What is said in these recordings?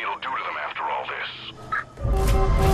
It'll do to them after all this.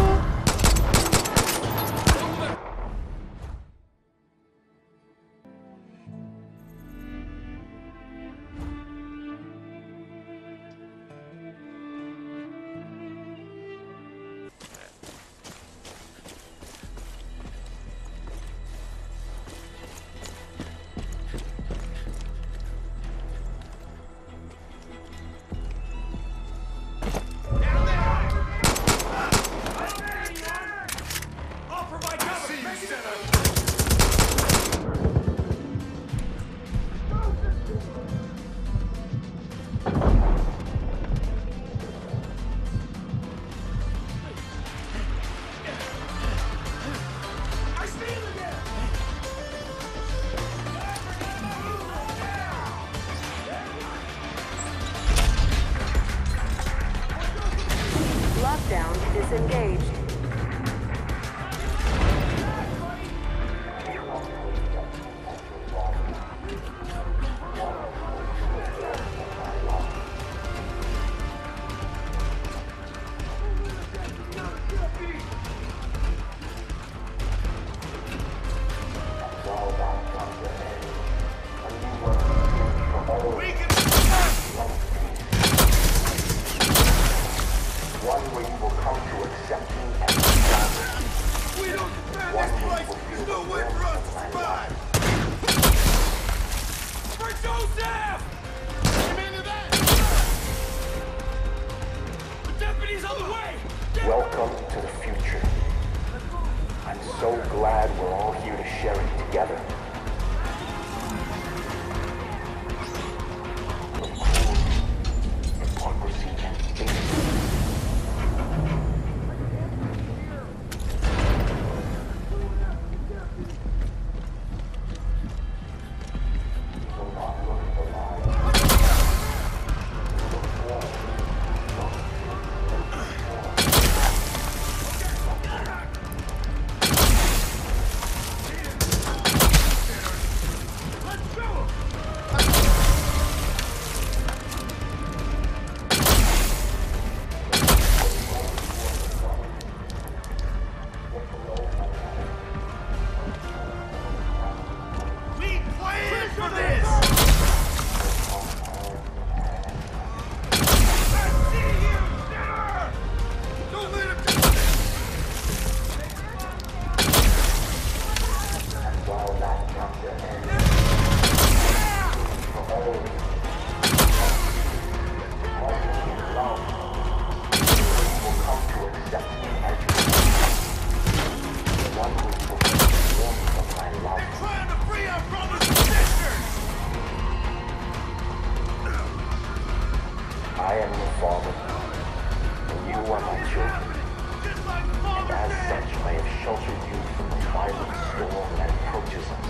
my children. And as such, I have sheltered you from the violent storm that approaches us.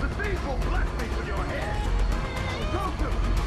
The thieves will bless me with your head! Go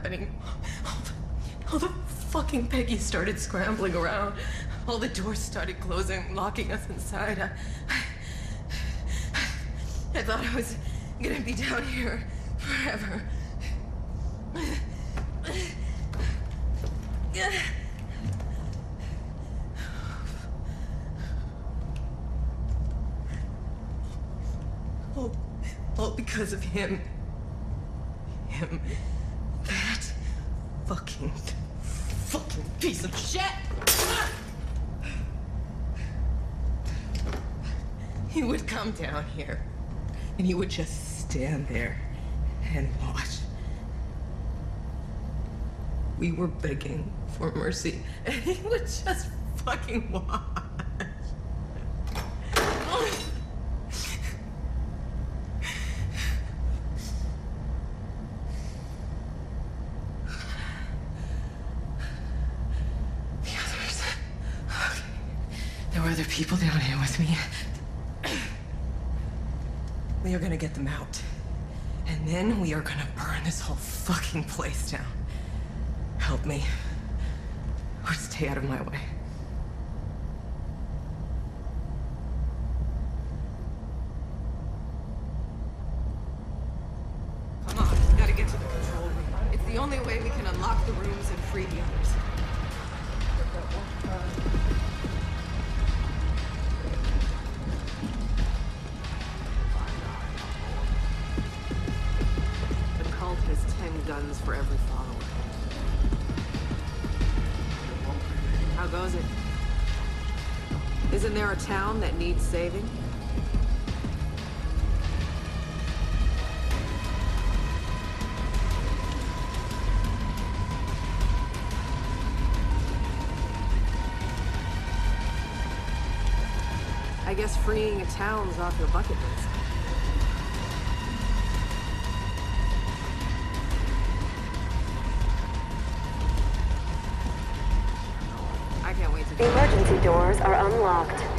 happening. All the, all the fucking Peggy started scrambling around. All the doors started closing, locking us inside. I, I, I thought I was gonna be down here forever. All, all because of him. Fucking, fucking piece of shit! He would come down here and he would just stand there and watch. We were begging for mercy and he would just fucking watch. The others. Okay. There were other people down here with me. We are gonna get them out. And then we are gonna burn this whole fucking place down. Help me. Or stay out of my way. Come on, we gotta get to the control room. It's the only way we can unlock the rooms and free the others. Guns for every follower. How goes it? Isn't there a town that needs saving? I guess freeing a town's off your bucket list. The emergency doors are unlocked.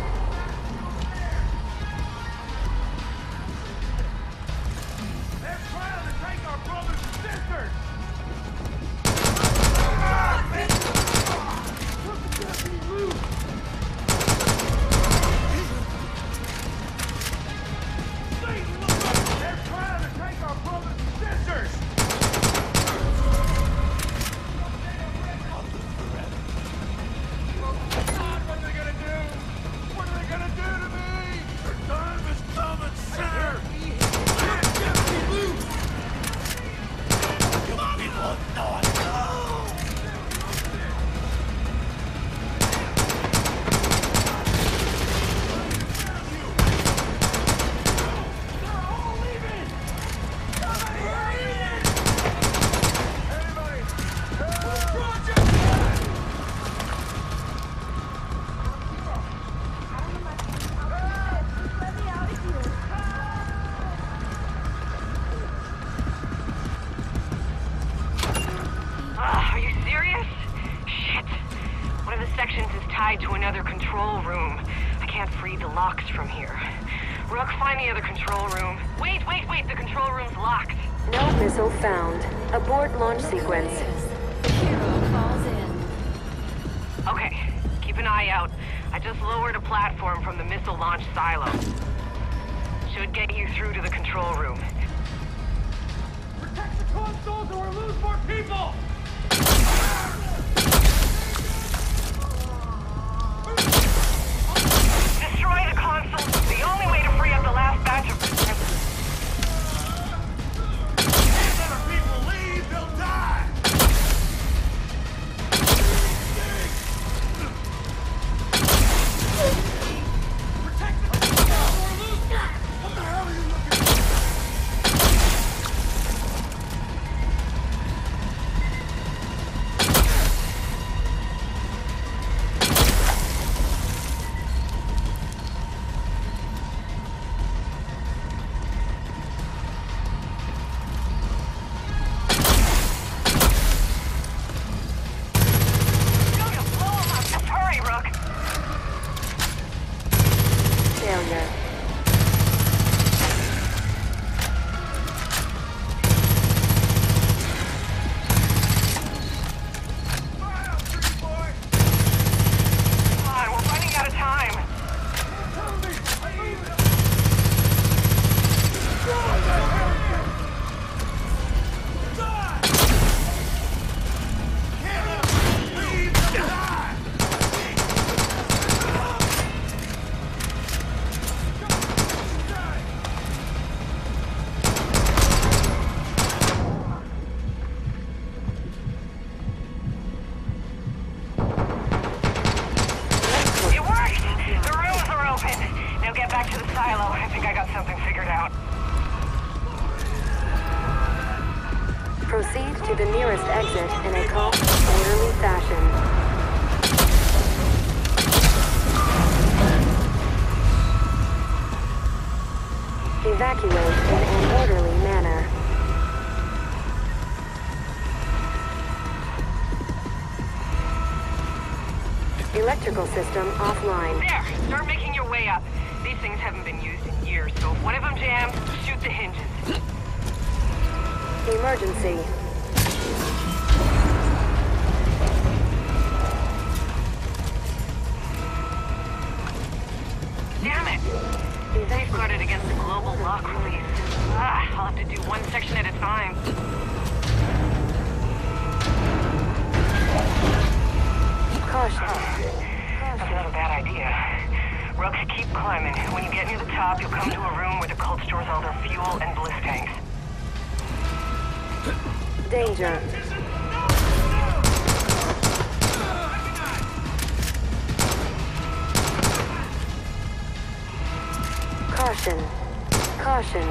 From the missile launch silo. Should get you through to the control room. Protect the consoles or we'll lose more people! Destroy the console. The only way to free up the last nearest exit in a calm, orderly fashion. Evacuate in an orderly manner. Electrical system offline. There! Start making your way up. These things haven't been used in years, so if one of them jams, shoot the hinges. Emergency. Damn it! Safeguarded against the global lock release. Ah, I'll have to do one section at a time. Caution. That's not a bad idea. Rook, keep climbing. When you get near the top, you'll come to a room where the cult stores all their fuel and bliss tanks. Danger. Caution. Caution.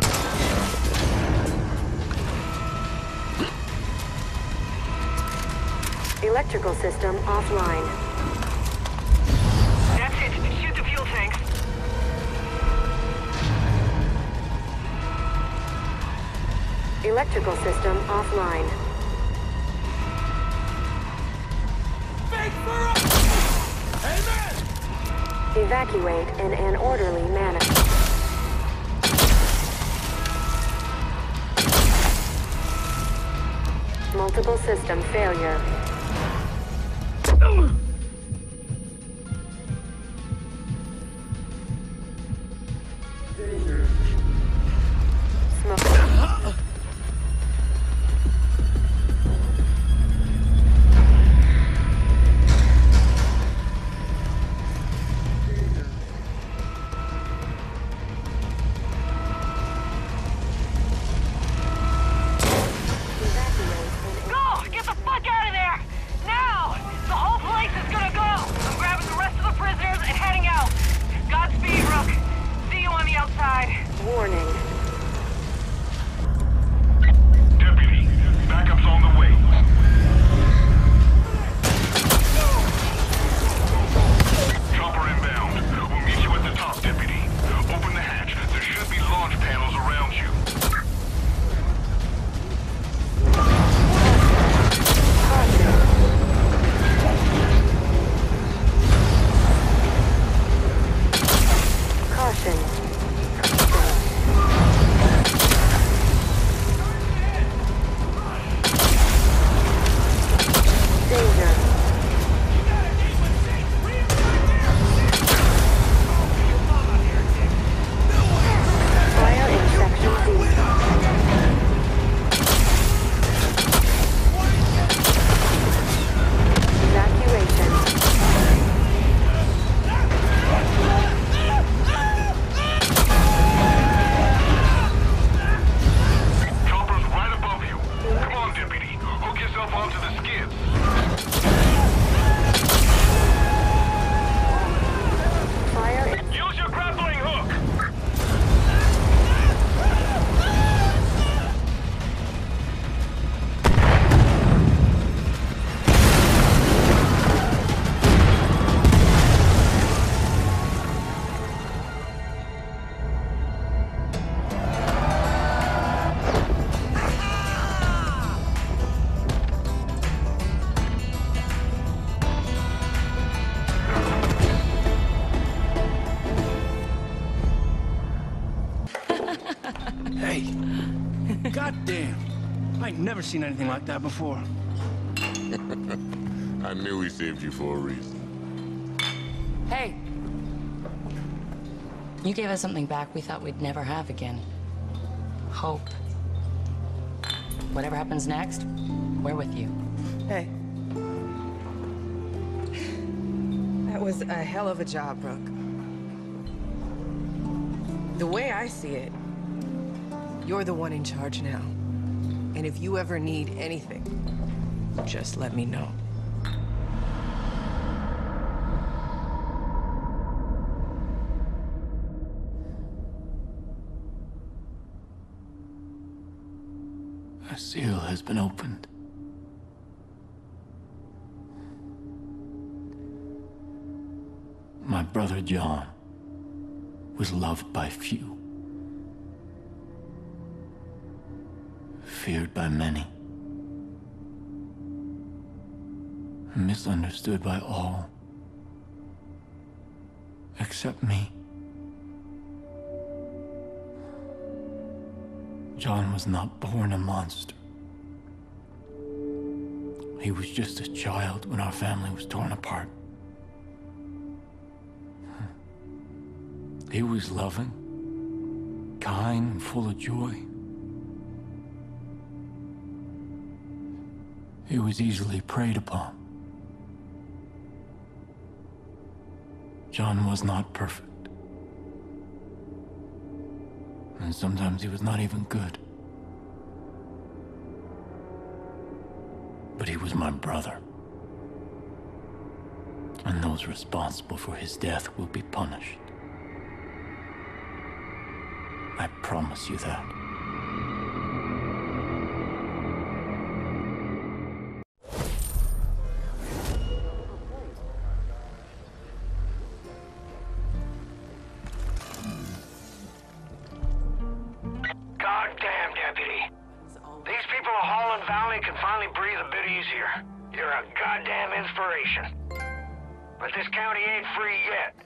Electrical system offline. That's it. Shoot the fuel tanks. Electrical system offline. Fake for us! Amen! Evacuate in an orderly manner. Multiple system failure. Goddamn. I ain't never seen anything like that before. I knew we saved you for a reason. Hey! You gave us something back we thought we'd never have again. Hope. Whatever happens next, we're with you. Hey. That was a hell of a job, Rook. The way I see it, you're the one in charge now. And if you ever need anything, just let me know. A seal has been opened. My brother John was loved by few, feared by many, misunderstood by all except me. John was not born a monster. He was just a child when our family was torn apart. He was loving, kind, and full of joy. He was easily preyed upon. John was not perfect. And sometimes he was not even good. But he was my brother. And those responsible for his death will be punished. I promise you that. County ain't free yet.